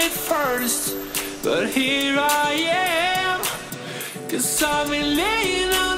it first, but here I am, cause I've been laying on.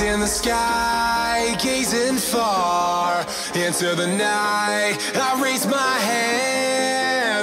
in the sky, gazing far into the night. I raise my hand